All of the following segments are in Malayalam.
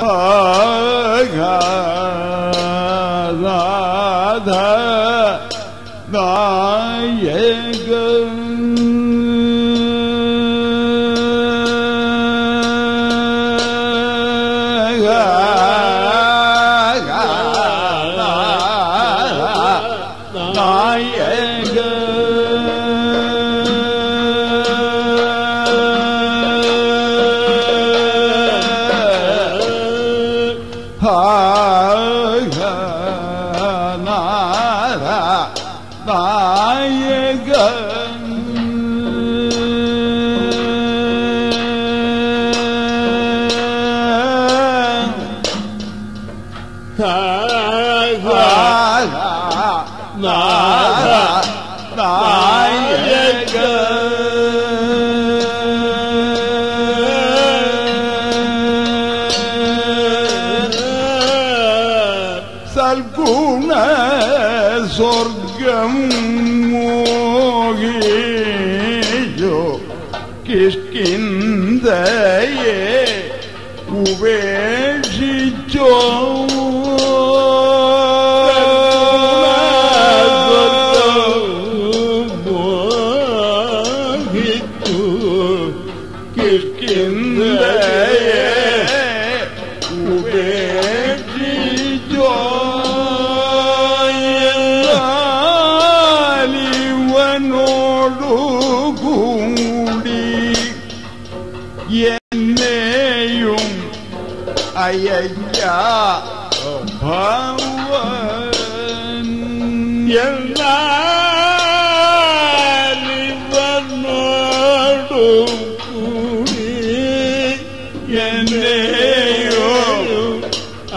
啊哈，阿呆，大爷根。നാഥ സൽഗുണ സ്വർഗം മോഹിയോ കിഷ്കിന്തയെ ഉപേക്ഷിച്ചോ കിഷ്കിന്തയെ ஐயா பவன் எல்லாடு கூடி என்னையோ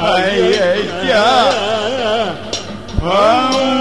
ஐயா பவன்